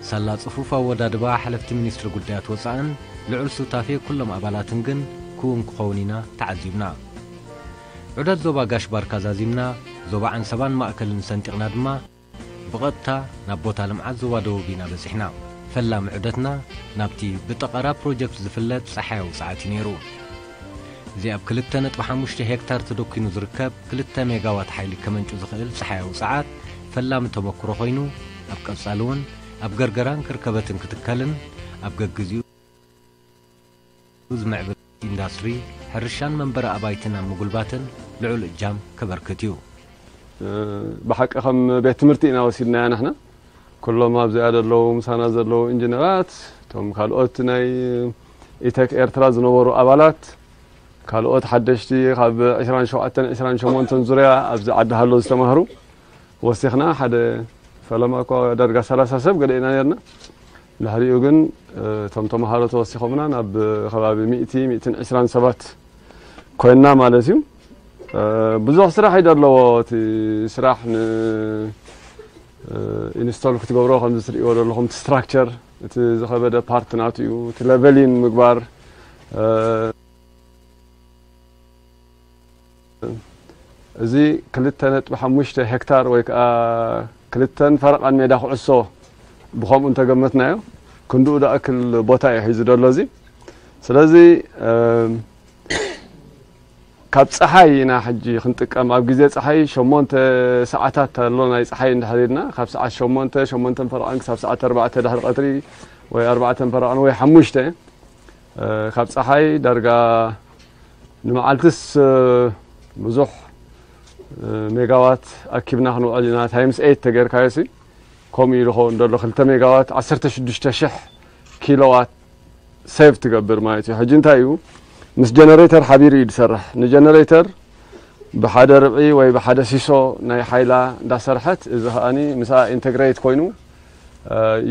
ሳላ ጽፉፍ ኣወዳድባ ሓለፍቲ ሚኒስትሪ ጉዳያት ወፃእን ልዑል ሱታፌ ኩሎም ኣባላትን ግን ክውን ክኸውን ኢና ተዓዚብና ዑደት ዞባ ጋሽ ባርካ ዛዚምና ዞባ ዓንሰባን ማእከልን ሰንጢቕና ድማ ብቐጥታ ናብ ቦታ ልምዓት ዞባ ደቡብ ኢና በፂሕና ፈላሚ ዑደትና ናብቲ ብጠቐራ ፕሮጀክት ዝፍለጥ ፀሓያዊ ፀዓት እዩ ነይሩ እዚ ኣብ 2.5 ሄክታር ተደኪኑ ዝርከብ 2 ሜጋዋት ሓይሊ ከመንጩ ዝኽእል ፀሓያዊ ፀዓት ፈላሚ ተመክሮ ኮይኑ ኣብ ቀጻሊ እውን ኣብ ገርገራን ክርከበትን ክትከልን ኣብ ገግዚኡ ዝምዕብል ኢንዳስትሪ ሕርሻን መንበሪ ኣባይትን ኣብ ምጉልባትን ልዑል እጃም ከበርክት እዩ ብሓቂ ከም ቤት ትምህርቲ ኢና ወሲድናያ ንሕና ኩሎም ኣብዚኣ ዘለዉ ምሳና ዘለዉ ኢንጂነራት እቶም ካልኦት ናይ ኢቴክ ኤርትራ ዝነበሩ ኣባላት ካልኦት ሓደሽቲ ካብ 27 28 ዙርያ ኣብዚ ዓዲ ሃሎ ዝተማሃሩ ወሲኽና ሓደ ፈለማ እኳ ዳርጋ 30 ሰብ ገለ ኢና ነርና ድሕሪኡ ግን እቶም ተምሃሮ ተወሲኾምና ናብ ከባቢ 100 120 ሰባት ኮይንና ማለት እዩ ብዙሕ ስራሕ እዩ ዘለዎ እቲ ስራሕ ን ኢንስቶል ክትገብሮ ከምዚ ትሪእዎ ዘለኹም እቲ ስትራክቸር እቲ ዝኸበደ ፓርት ናቱ እዩ እቲ ሌቨሊን ምግባር እዚ ክልተ ነጥቢ ሓሙሽተ ሄክታር ወይ ከዓ ክልተን ፈረቓን ሜዳ ኩዕሶ ብከምኡ እንተገመትናዮ ክንድኡ ዳእክል ቦታ እዩ ሒዙ ደሎ እዚ ስለዚ ካብ ፀሓይ ኢና ሕጂ ክንጥቀም ኣብ ግዜ ፀሓይ ሸሞንተ ሰዓታት ኣሎ ናይ ፀሓይ እንድሕሪድና ካብ ሰዓት ሸሞንተ ሸሞንተ ፈረቓን ክሳብ ሰዓት ኣርባዕተ ድሕሪ ቀትሪ ወይ ኣርባዕተ ፈረቓን ወይ ሓሙሽተ ካብ ፀሓይ ዳርጋ ንመዓልትስ ብዙሕ ሜጋዋት ኣኪብና ክንውዕል ኢና ታይምስ ኤት ተገይርካዮ ሲ ከምኡ ኢሉ ኸውን ደሎ ክልተ ሜጋዋት 16 ሽሕ ኪሎዋት ሴቭ ትገብር ማለት እዩ ሕጂ እንታይ እዩ ምስ ጀነሬተር ሓቢሩ እዩ ዝሰርሕ ንጀነሬተር ብሓደ ርብዒ ወይ ብሓደ ሲሶ ናይ ሓይላ እንዳሰርሐት እዚ ከዓኒ ምስኣ ኢንተግሬት ኮይኑ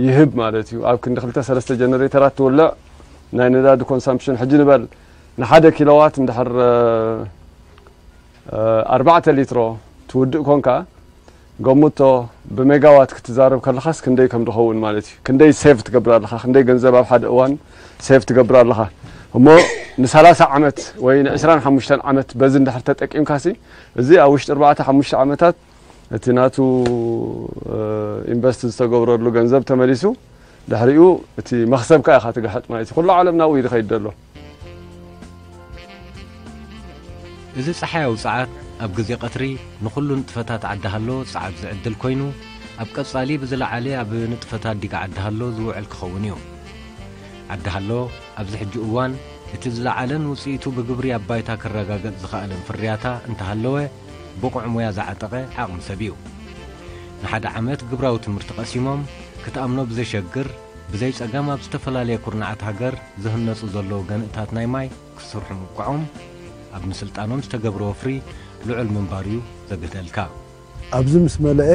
ይህብ ማለት እዩ ኣብ ክንዲ ክልተ ሰለስተ ጀነሬተራት ትውልዕ ናይ ነዳዲ ኮንሳምፕሽን ሕጂ ንበል ንሓደ ኪሎዋት እንድሕር ኣርባዕተ ሊትሮ ትውድእ ኮንካ قمت بميجاوات كتزارب كلخس كندي كم دخون مالتي كندي سيف تقبل لها كندي جنزب أحد أوان سيف تقبل لها هم نسلاسة عمت وين عشرين حمشتان عمت بزن دحرتت أكيم كاسي زي أوشت أربعة حمشت عمتات تناتو إنفست استجبر له جنزب تمارسو دحريو تي مخسب كأخ تجحت مالتي كل عالمنا ويد خيد له إذا صحيح وساعات ኣብ ግዜ ቀትሪ ንኩሉ ንጥፈታት ዓዲ ሃሎ ፀዓት ዝዕድል ኮይኑ ኣብ ቀጻሊ ብዝለዓለ ኣብ ንጥፈታት ዲጋ ዓዲ ሃሎ ዝውዕል ክኸውን እዩ ዓዲ ሃሎ ኣብዚ ሕጂ እዋን እቲ ዝለዓለን ውፅኢቱ ብግብሪ ኣብ ባይታ ክረጋገጽ ዝኸኣለን ፍርያታ እንተሃለወ ብቑዕ ሞያ ዝዓጠቐ ዓቕሚ ሰብ እዩ ንሓደ ዓመት ግብራዊ ትምህርቲ ቀሲሞም ክትኣምኖ ብዘሸግር ብዘይ ጸጋም ኣብ ዝተፈላለየ ኩርናዓት ሃገር ዝህነጹ ዘለዉ ገንእታት ናይ ማይ ክስርሑ ምቋዖም ኣብ ምስልጣኖም ዝተገብሮ ወፍሪ ልዑል ምንባር እዩ ዘገደልካ ኣብዚ ምስ መለአ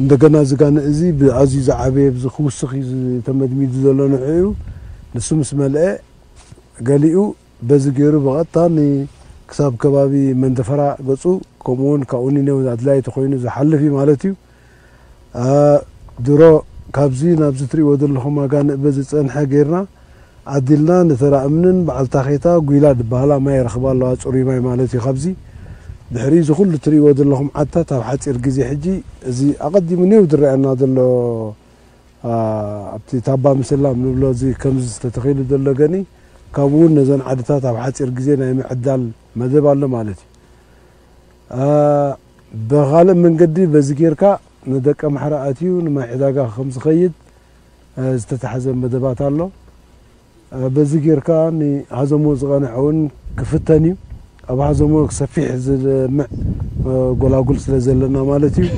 እንደገና ዝጋነ እዚ ብኣዝዩ ዝዓበየ ብዚ ክውስኽ እዩ ተመድሚዱ ዘሎ ንዑ እዩ ንሱ ምስ መልአ ገሊኡ በዚ ገይሩ ብቐጥታ ክሳብ ከባቢ መንደፈራ ገፁ ከምኡውን ካብኡ ኒነው ኣድላይቲ ኮይኑ ዝሓልፍ እዩ ማለት እዩ ድሮ ካብዚ ናብዚ ትሪእዎ ዘለኹም ኣጋንእ በዚ ፀንሐ ጌርና ዓዲልና ንተራእምንን በዓልታ ኼታ ጉይላ ድበሃላ ማይ ረኽባ ኣለዋ ፅሩይ ማይ ማለት እዩ ካብዚ ድሕሪ እዚ ኩሉ ትሪእዎ ዘለኹም ዓድታት ኣብ ሓፂር ግዜ ሕጂ እዚ ኣቐዲሙ ኒው ዝረአየና ዘሎ ኣብቲ ታባ ምስላም ንብሎ እዚ ከምዚ ዝተተኺሉ ዘሎ ገኒ ካብኡ እውን ነዘን ዓድታት ኣብ ሓፂር ግዜ ናይ ምዕዳል መደብ ኣሎ ማለት እዩ ብካልእ መንገዲ በዚ ጌርካ ንደቀ ማሕረ ኣትዩ ንማይ ዕዳጋ ከም ዝኸይድ ዝተታሓዘ መደባት ኣሎ በዚ ጌርካ ንሃዘሞ ዝቐንዐ እውን ክፍተን እዩ ኣብ ሃዘሞ ሰፊሕ ዝልምዕ ጎላጉል ስለ ዘለና ማለት እዩ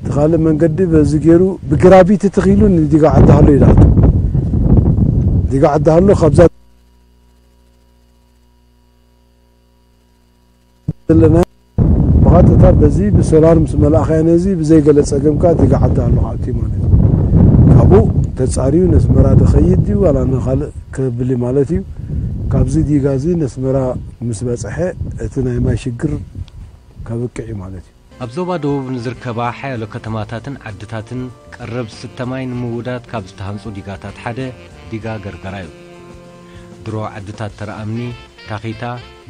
እቲ ካልእ መንገዲ በዚ ገይሩ ብግራቢት ተኺሉ ንዲጋ ዓዲ ሃሎ ይዳኣቱ ዲጋ ዓዲ ሃሎ ካብዛ ዘለና ብቐጥታ በዚ ብሶላር ምስ መላእኻያ ነዚ ብዘይገለ ፀገምካ ዲጋ ዓዲ ሃሎ ካብቲ ማለት እዩ ካብኡ ተፃርዩ ነስመራ ድኸይድ ድዩ ዋላ ንካልእ ክብል ማለት እዩ ካብዚ ዲጋ እዚ ነስመራ ምስ በፅሐ እቲ ናይ ማይ ሽግር ከብቅዕ እዩ ማለት እዩ ኣብ ዞባ ደቡብ ንዝርከባ ሓያሎ ከተማታትን ዓድታትን ቀረብ ዝስተ ማይ ንምውዳድ ካብ ዝተሃንፁ ዲጋታት ሓደ ዲጋ ገርገራ እዩ ድሮ ዓድታት ተረኣምኒ ታኺታ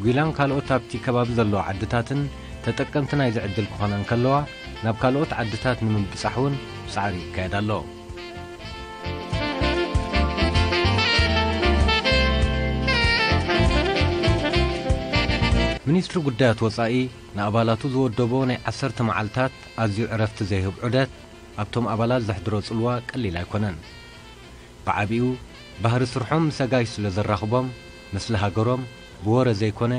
ጒላን ካልኦት ኣብቲ ከባቢ ዘለዎ ዓድታትን ተጠቀምቲ ናይ ዝዕድል ክኾና እንከለዋ ናብ ካልኦት ዓድታት ንምብፃሕ እውን ብፃዕሪ ይካየድ ኣሎ ሚኒስትሪ ጉዳያት ወፃኢ ንኣባላቱ ዝወደቦ ናይ ዓሰርተ መዓልትታት ኣዝዩ ዕረፍቲ ዘይህብ ዑደት ኣብቶም ኣባላት ዘሕድሮ ጽልዋ ቀሊል ኣይኮነን። ብዓቢኡ ባህሪ ስርሖም ኣጋይሽ ስለ ዘራኽቦም ምስሊ ሃገሮም ብወረ ዘይኮነ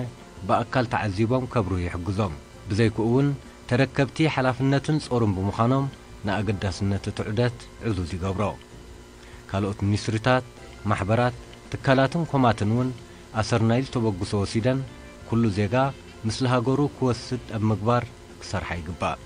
ብኣካል ተዓዚቦም ከብርሁ ይሕግዞም። ብዘይክኡ እውን ተረከብቲ ሓላፍነትን ጾሩን ብምዃኖም ንኣገዳስነት እቲ ዑደት ዕዙዝ ይገብሮ። ካልኦት ሚኒስትሪታት ማሕበራት ትካላትን ኮማትን እውን ኣሰርናይ ዝተበግሶ ወሲደን ኩሉ ዜጋ ምስሊ ሃገሩ ክወስድ ኣብ ምግባር ክሰርሓ ይግባእ